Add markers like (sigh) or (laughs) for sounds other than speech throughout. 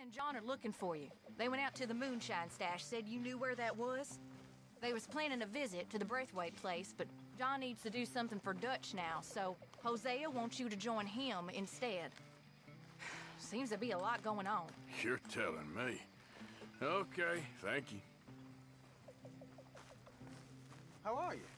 and John are looking for you. They went out to the moonshine stash, said you knew where that was. They was planning a visit to the Braithwaite place, but John needs to do something for Dutch now, so Hosea wants you to join him instead. (sighs) Seems to be a lot going on. You're telling me. Okay, thank you. How are you?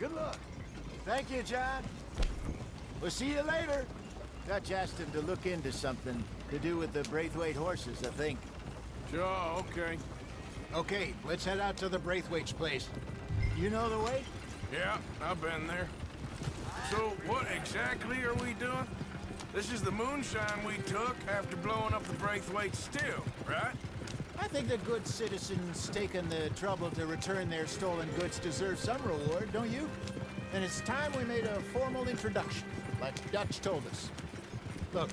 Good luck. Thank you, John. We'll see you later. Dutch asked him to look into something to do with the Braithwaite horses, I think. Sure, okay. Okay, let's head out to the Braithwaite's place. You know the way? Yeah, I've been there. So, what exactly are we doing? This is the moonshine we took after blowing up the Braithwaite still, right? I think the good citizens taking the trouble to return their stolen goods deserve some reward, don't you? And it's time we made a formal introduction, like Dutch told us. Look,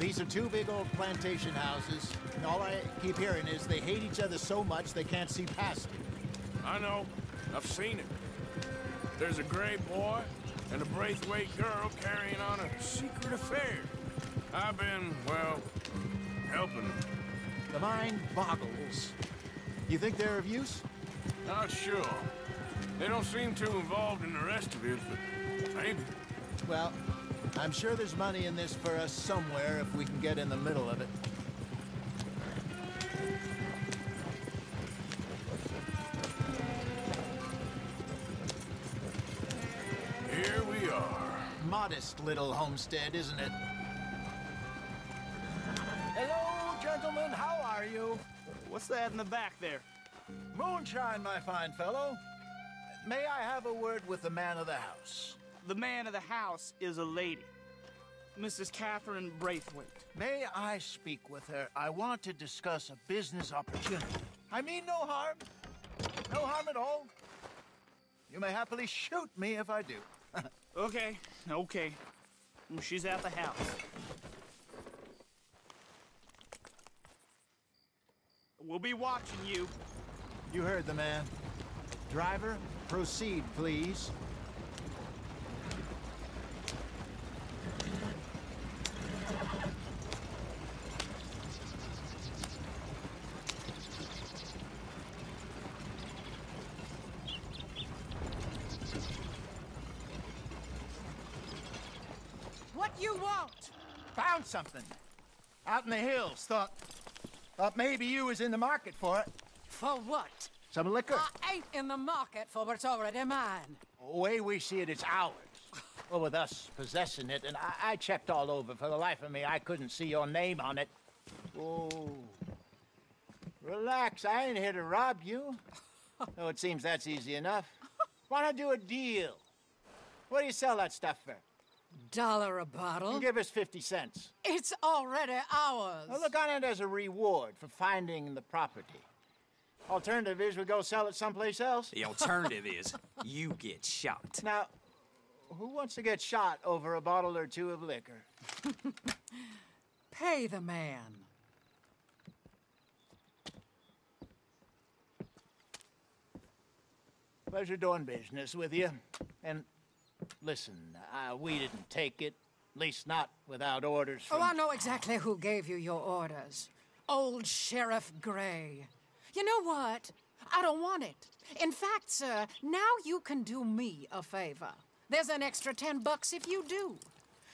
these are two big old plantation houses, and all I keep hearing is they hate each other so much they can't see past it. I know. I've seen it. There's a gray boy and a Braithwaite girl carrying on a secret affair. I've been, well, helping them. The mind boggles. You think they're of use? Not sure. They don't seem too involved in the rest of it, but maybe. Well, I'm sure there's money in this for us somewhere if we can get in the middle of it. Here we are. Modest little homestead, isn't it? How are you? What's that in the back there? Moonshine, my fine fellow. May I have a word with the man of the house? The man of the house is a lady. Mrs. Catherine Braithwaite. May I speak with her? I want to discuss a business opportunity. I mean no harm. No harm at all. You may happily shoot me if I do. (laughs) Okay, okay. She's at the house. We'll be watching you. You heard the man. Driver, proceed, please. What you want? Found something. Out in the hills. Thought, thought maybe you was in the market for it. For what? Some liquor. I ain't in the market for what's already mine. The way we see it, it's ours. (laughs) Well, with us possessing it, and I, I checked all over. For the life of me, I couldn't see your name on it. Oh. Relax, I ain't here to rob you. (laughs) Though it seems that's easy enough. Wanna do a deal? What do you sell that stuff for? Dollar a bottle? You give us 50 cents. It's already ours. Well, look on it as a reward for finding the property. Alternative is we go sell it someplace else. The alternative is you get shot. Now, who wants to get shot over a bottle or two of liquor? (laughs) Pay the man. Pleasure doing business with you. And listen, uh, we didn't take it. At least not without orders from... Oh, I know exactly who gave you your orders. Old Sheriff Gray. You know what? I don't want it. In fact, sir, now you can do me a favor. There's an extra ten bucks if you do.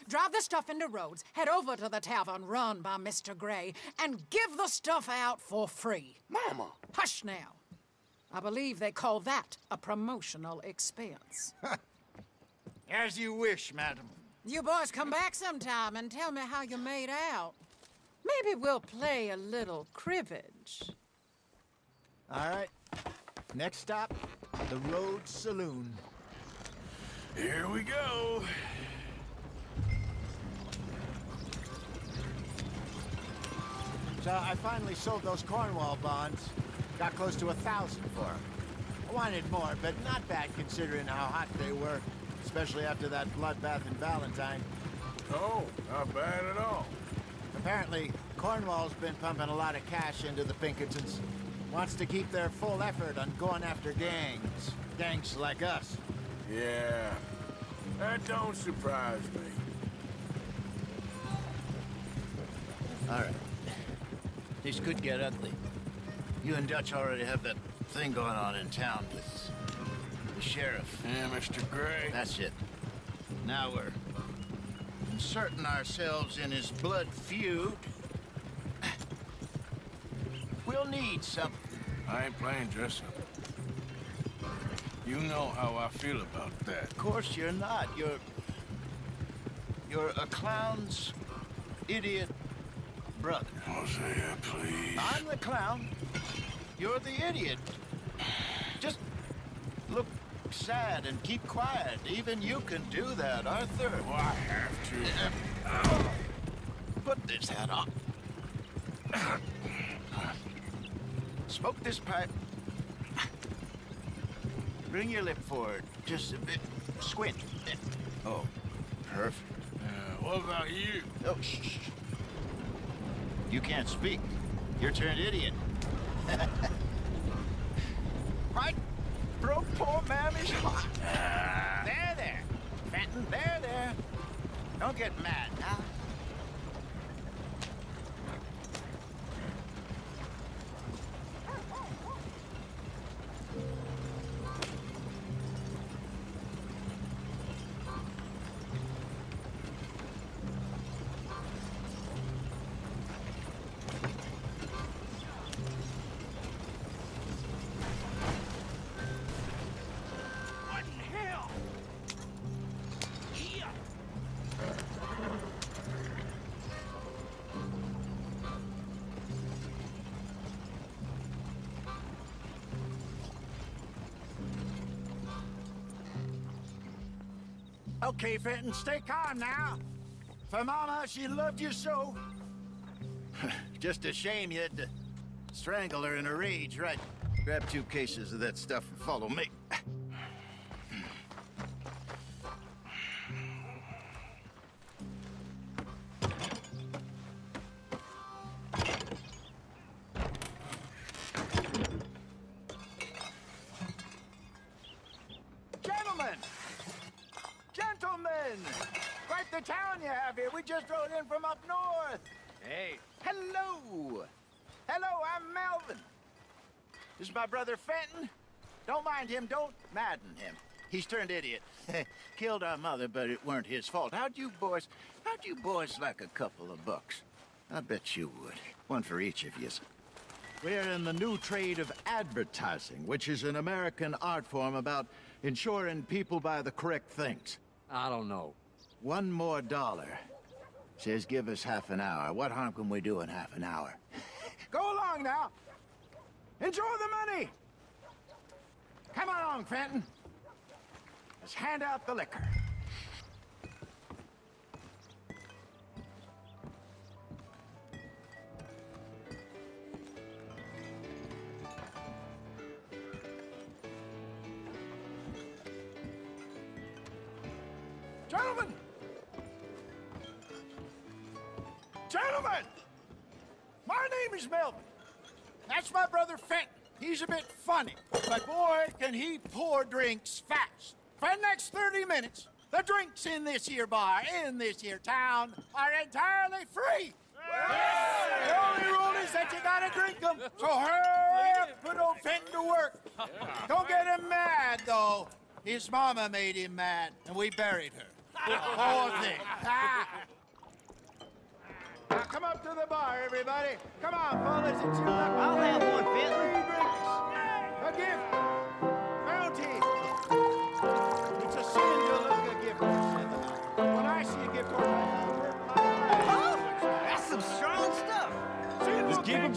Drive the stuff into Rhodes, head over to the tavern run by Mr. Gray, and give the stuff out for free. Mama! Hush now. I believe they call that a promotional expense. (laughs) As you wish, madam. You boys come back sometime and tell me how you made out. Maybe we'll play a little cribbage. All right. Next stop, the Rhodes Saloon. Here we go. So I finally sold those Cornwall bonds. Got close to a thousand for them. I wanted more, but not bad considering how hot they were, especially after that bloodbath in Valentine. Oh, not bad at all. Apparently, Cornwall's been pumping a lot of cash into the Pinkertons. Wants to keep their full effort on going after gangs. Gangs like us. Yeah, that don't surprise me. All right. This could get ugly. You and Dutch already have that thing going on in town with the sheriff. Yeah, Mr. Gray. That's it. Now we're inserting ourselves in his blood feud. We'll need something. I ain't playing dress up. You know how I feel about that. Of course you're not. You're... You're a clown's idiot brother. Hosea, please. I'm the clown. You're the idiot. Look sad and keep quiet. Even you can do that, Arthur. Oh, I have to. Put this hat on. Smoke this pipe. Bring your lip forward just a bit. Squint. Oh, perfect. Uh, what about you? Oh, shh, shh. You can't speak. You're turned idiot. (laughs) right? Broke poor mammy's heart. There, there. Fenton, there, there. Don't get mad now. Okay, Fenton, stay calm now. For Mama, she loved you so. (laughs) Just a shame you had to strangle her in a rage, right? Grab two cases of that stuff and follow me. We just rode in from up north. Hey. Hello! Hello, I'm Melvin. This is my brother Fenton. Don't mind him, don't madden him. He's turned idiot. (laughs) Killed our mother, but it weren't his fault. How'd you boys, how'd you boys like a couple of bucks? I bet you would. One for each of yous. We're in the new trade of advertising, which is an American art form about ensuring people buy the correct things. I don't know. One more dollar. Says give us half an hour. What harm can we do in half an hour? Go along now. Enjoy the money. Come along, Fenton. Let's hand out the liquor. Gentlemen! Gentlemen! My name is Melvin. That's my brother Fenton. He's a bit funny, but boy, can he pour drinks fast. For the next 30 minutes, the drinks in this here bar, in this here town, are entirely free. The only rule is that you gotta drink them. So hurry up, put old Fenton to work. Don't get him mad, though. His mama made him mad, and we buried her. Poor thing. Now come up to the bar, everybody. Come on, fellas, it's your lucky I'll have one, Fenton. Free drinks. A gift. Bounty. It's a sin to look a gift horse in the eye. When I see a gift horse, I look my Oh, that's some strong stuff. Sin will keep 'em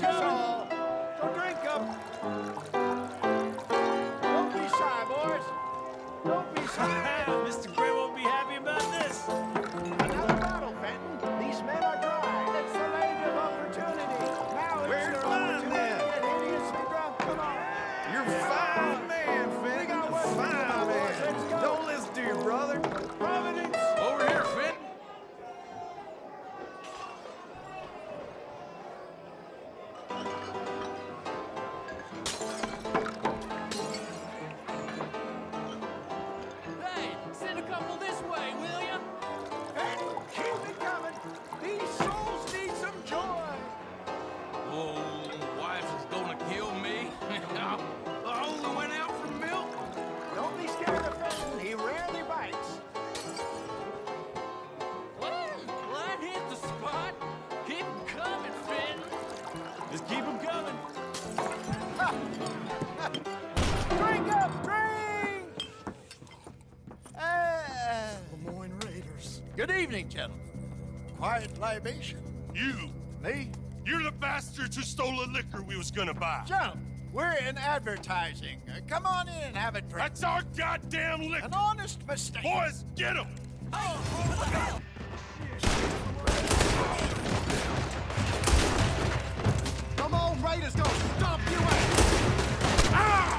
Just keep them coming. Drink up, drink! Ah, Lemoyne Raiders. good evening, gentlemen. Quiet libation. You, Me? you're the bastards who stole the liquor we was gonna buy. Gentlemen, we're in advertising. Uh, come on in and have a drink. That's our goddamn liquor. An honest mistake. Boys, get him! Come on, Raiders, gonna stomp you out. That's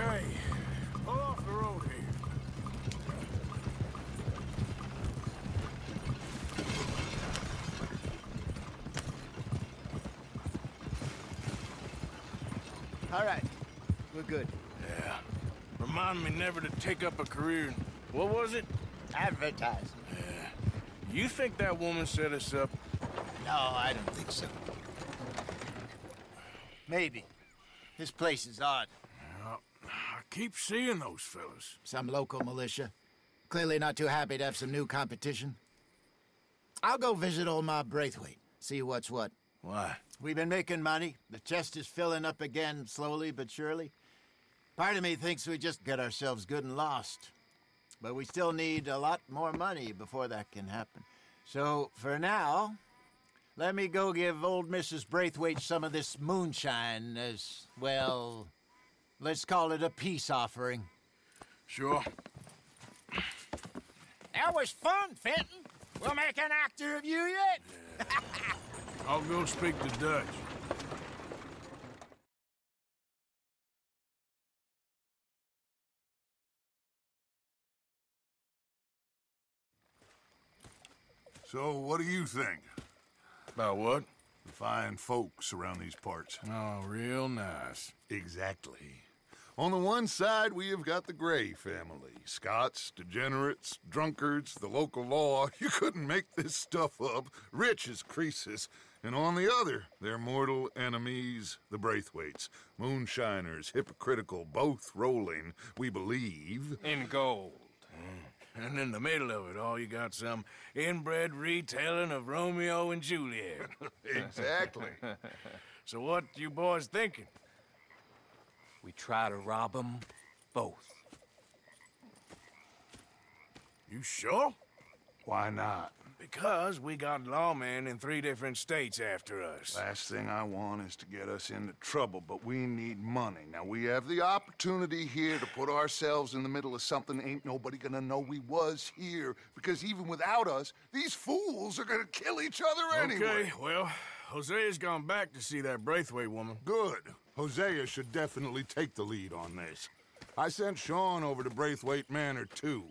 Okay. Pull off the road here. All right. We're good. Yeah. Remind me never to take up a career in... What was it? Advertising. Yeah. You think that woman set us up? No, I don't think so. Maybe. This place is odd. Keep seeing those fellas. Some local militia. Clearly not too happy to have some new competition. I'll go visit old Mob Braithwaite, see what's what. Why? We've been making money. The chest is filling up again, slowly but surely. Part of me thinks we just get ourselves good and lost. But we still need a lot more money before that can happen. So, for now, let me go give old Mrs. Braithwaite some of this moonshine as, well, let's call it a peace offering. Sure. That was fun, Fenton. We'll make an actor of you yet. (laughs) I'll go speak to Dutch. So, what do you think? About what? The fine folks around these parts. Oh, real nice. Exactly. On the one side, we have got the Gray family. Scots, degenerates, drunkards, the local law. (laughs) You couldn't make this stuff up. Rich as Croesus. And on the other, their mortal enemies, the Braithwaites. Moonshiners, hypocritical, both rolling, we believe. In gold. Hmm. And in the middle of it all, you got some inbred retelling of Romeo and Juliet. (laughs) exactly. (laughs) so what you boys thinking? We try to rob them both. You sure? Why not? Because we got lawmen in three different states after us. Last thing I want is to get us into trouble, but we need money. Now, we have the opportunity here to put ourselves in the middle of something ain't nobody gonna know we was here, because even without us, these fools are gonna kill each other anyway. Okay, well, Hosea's gone back to see that Braithwaite woman. Good. Hosea should definitely take the lead on this. I sent Sean over to Braithwaite Manor, too.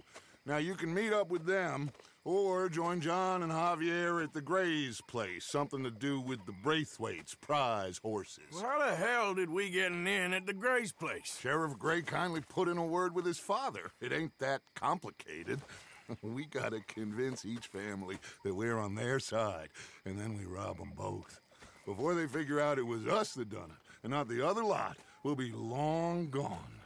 Now, you can meet up with them, or join John and Javier at the Gray's place. Something to do with the Braithwaites' prize horses. Well, how the hell did we get in at the Gray's place? Sheriff Gray kindly put in a word with his father. It ain't that complicated. (laughs) we gotta convince each family that we're on their side, and then we rob them both. Before they figure out it was us that done it, and not the other lot, we'll be long gone.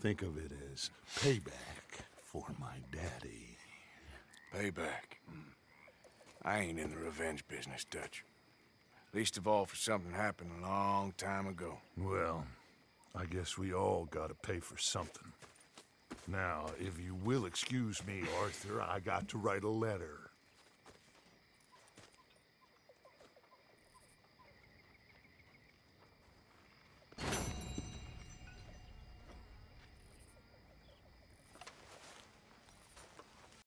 Think of it as payback for my daddy. Payback. I ain't in the revenge business, Dutch. Least of all for something happened a long time ago. Well, I guess we all gotta pay for something. Now, if you will excuse me, Arthur, I got to write a letter.